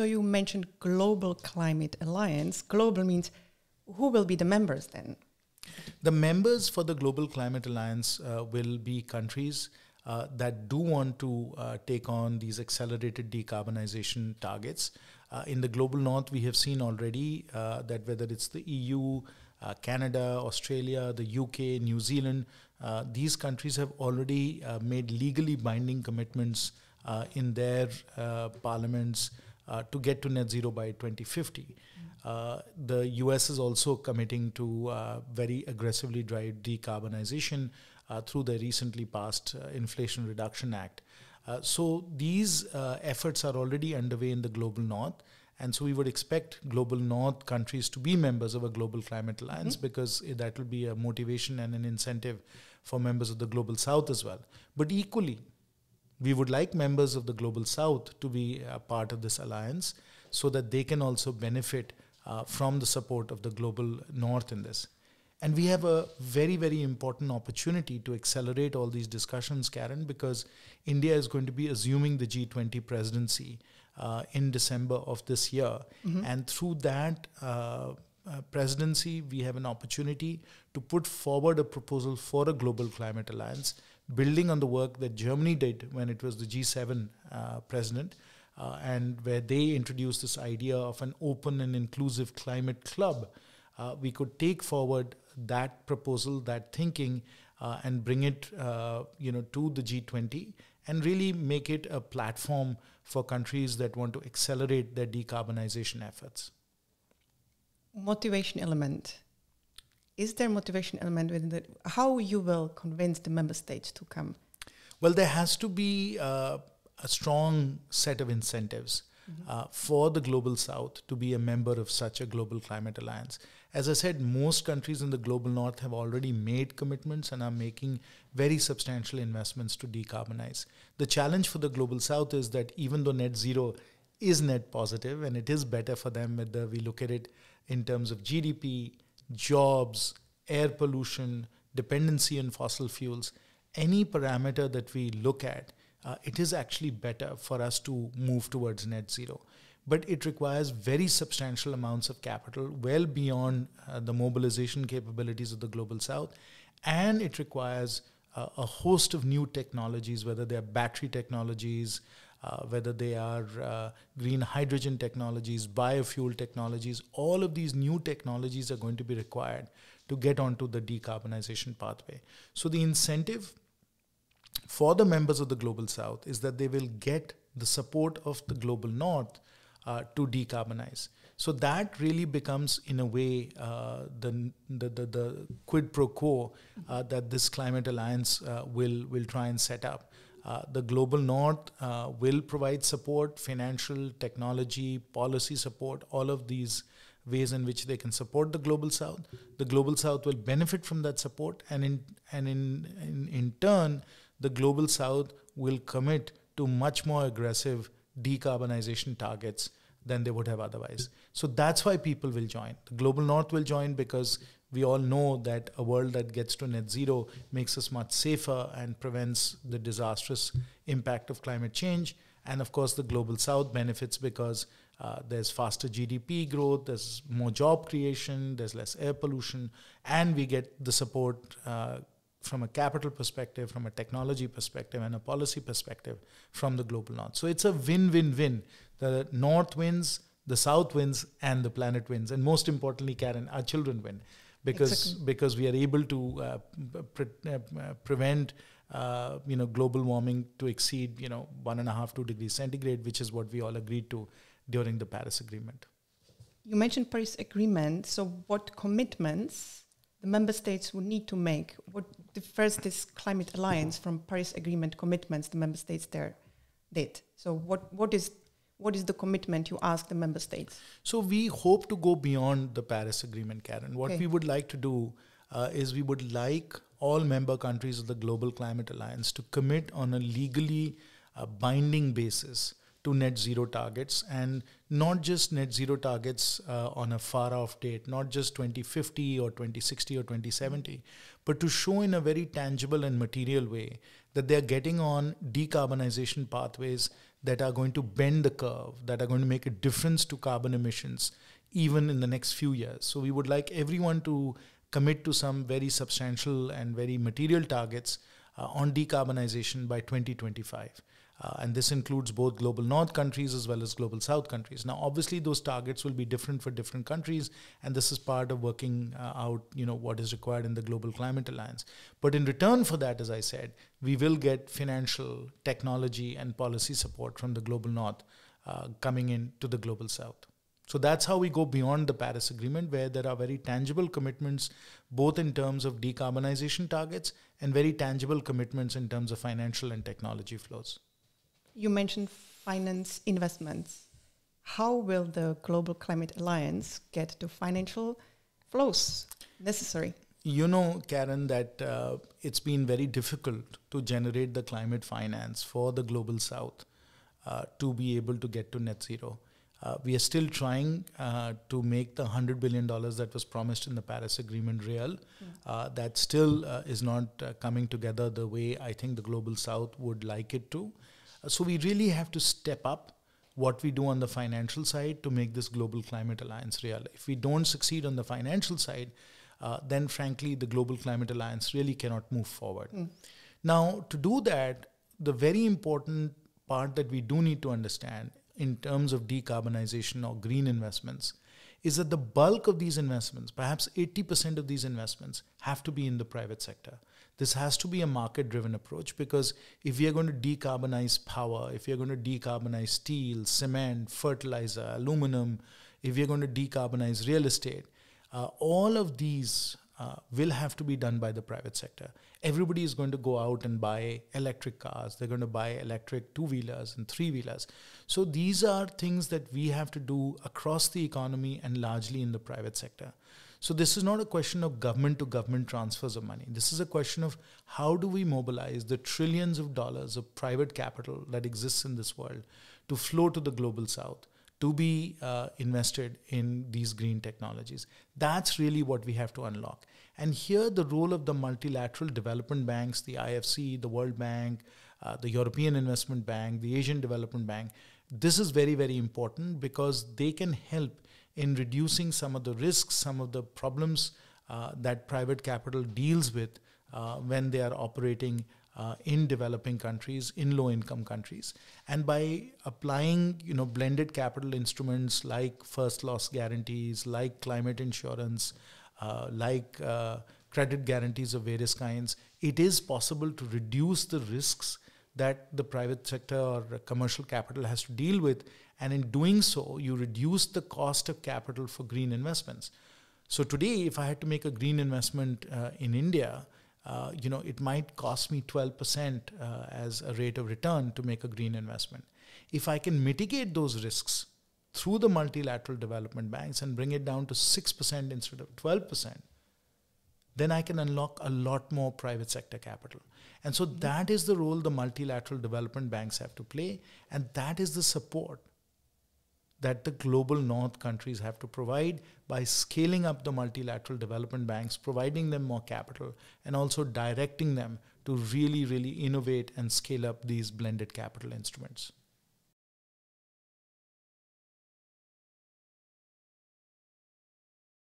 So you mentioned Global Climate Alliance. Global means who will be the members then? The members for the Global Climate Alliance uh, will be countries uh, that do want to uh, take on these accelerated decarbonization targets. Uh, in the global north, we have seen already uh, that whether it's the EU, uh, Canada, Australia, the UK, New Zealand, these countries have already made legally binding commitments in their parliaments to get to net zero by 2050. Uh, the US is also committing to uh, very aggressively drive decarbonization uh, through the recently passed uh, Inflation Reduction Act. Uh, so these uh, efforts are already underway in the global north. And so we would expect global north countries to be members of a global climate alliance mm-hmm. because that will be a motivation and an incentive for members of the global south as well. But equally, we would like members of the global south to be a part of this alliance so that they can also benefit uh, from the support of the global north in this. And we have a very, very important opportunity to accelerate all these discussions, Karin, because India is going to be assuming the G20 presidency uh, in December of this year. Mm-hmm. And through that uh, uh, presidency, we have an opportunity to put forward a proposal for a global climate alliance, building on the work that Germany did when it was the G7 uh, president uh, and where they introduced this idea of an open and inclusive climate club, uh, we could take forward that proposal, that thinking, uh, and bring it, uh, you know, to the G20 and really make it a platform for countries that want to accelerate their decarbonization efforts. Motivation element. Is there motivation element within the how you will convince the member states to come? Well, there has to be uh, a strong set of incentives mm-hmm. uh, for the global south to be a member of such a global climate alliance. As I said, most countries in the global north have already made commitments and are making very substantial investments to decarbonize. The challenge for the global south is that even though net zero is net positive and it is better for them, whether we look at it in terms of GDP, jobs, air pollution, dependency on fossil fuels, any parameter that we look at uh, it is actually better for us to move towards net zero. But it requires very substantial amounts of capital, well beyond uh, the mobilization capabilities of the global south. And it requires uh, a host of new technologies, whether they are battery technologies, uh, whether they are uh, green hydrogen technologies, biofuel technologies, all of these new technologies are going to be required to get onto the decarbonization pathway. So the incentive for the members of the global south is that they will get the support of the global north uh, to decarbonize. So that really becomes, in a way, uh, the, the, the, the, quid pro quo uh, that this climate alliance uh, will, will try and set up. Uh, the global north uh, will provide support, financial, technology, policy support, all of these ways in which they can support the global south. The global south will benefit from that support, and in, and in, in, in turn, the global south will commit to much more aggressive decarbonization targets than they would have otherwise. So that's why people will join. The global north will join because we all know that a world that gets to net zero makes us much safer and prevents the disastrous impact of climate change. And of course, the global south benefits because uh, there's faster GDP growth, there's more job creation, there's less air pollution, and we get the support uh, from a capital perspective, from a technology perspective, and a policy perspective from the global north. So it's a win win win. The north wins, the south wins, and the planet wins. And most importantly, Karin, our children win because, exactly. because we are able to uh, pre- uh, prevent. Uh, you know, global warming to exceed, you know, one and a half, two degrees centigrade, which is what we all agreed to during the Paris Agreement. You mentioned Paris Agreement. So, what commitments the member states would need to make? What the first this climate alliance from Paris Agreement commitments the member states there did. So what what is what is the commitment you ask the member states? So we hope to go beyond the Paris Agreement, Karin. What okay. we would like to do uh, is we would like all member countries of the Global Climate Alliance to commit on a legally uh, binding basis to net zero targets and not just net zero targets uh, on a far off date, not just 2050 or 2060 or 2070, but to show in a very tangible and material way that they're getting on decarbonization pathways that are going to bend the curve, that are going to make a difference to carbon emissions even in the next few years. So we would like everyone to commit to some very substantial and very material targets on decarbonization by 2025. Uh, and this includes both global north countries as well as global south countries. Now, obviously, those targets will be different for different countries, and this is part of working uh, out, you know, what is required in the Global Climate Alliance. But in return for that, as I said, we will get financial, technology, and policy support from the global north uh, coming in to the global south. So that's how we go beyond the Paris Agreement, where there are very tangible commitments, both in terms of decarbonization targets and very tangible commitments in terms of financial and technology flows. You mentioned finance investments. How will the Global Climate Alliance get to financial flows necessary? You know, Karin, that uh, it's been very difficult to generate the climate finance for the global south uh, to be able to get to net zero. Uh, we are still trying uh, to make the $100 billion that was promised in the Paris Agreement real. Mm. that still uh, is not uh, coming together the way I think the global south would like it to. so we really have to step up what we do on the financial side to make this global climate alliance real. If we don't succeed on the financial side, then frankly, the global climate alliance really cannot move forward. Mm. Now, to do that, the very important part that we do need to understand in terms of decarbonization or green investments is that the bulk of these investments, perhaps 80% of these investments, have to be in the private sector. This has to be a market driven approach because if we are going to decarbonize power, if we are going to decarbonize steel, cement, fertilizer, aluminum, if we are going to decarbonize real estate, uh, all of these uh, will have to be done by the private sector. Everybody is going to go out and buy electric cars. They're going to buy electric two wheelers and three wheelers. So these are things that we have to do across the economy and largely in the private sector. So this is not a question of government to government transfers of money. This is a question of how do we mobilize the trillions of dollars of private capital that exists in this world to flow to the global south to be uh, invested in these green technologies. That's really what we have to unlock. And here, the role of the multilateral development banks, the IFC, the World Bank, uh, the European Investment Bank, the Asian Development Bank, this is very, very important because they can help in reducing some of the risks, some of the problems uh, that private capital deals with uh, when they are operating uh, in developing countries, in low-income countries, and by applying, you know, blended capital instruments like first loss guarantees, like climate insurance, uh, like uh, credit guarantees of various kinds, it is possible to reduce the risks that the private sector or commercial capital has to deal with, and in doing so, you reduce the cost of capital for green investments. So today, if I had to make a green investment uh, in India, uh, you know, it might cost me 12% uh, as a rate of return to make a green investment. If I can mitigate those risks through the multilateral development banks and bring it down to 6% instead of 12%, then I can unlock a lot more private sector capital. And so that is the role the multilateral development banks have to play, and that is the support that the global north countries have to provide by scaling up the multilateral development banks, providing them more capital, and also directing them to really, really innovate and scale up these blended capital instruments.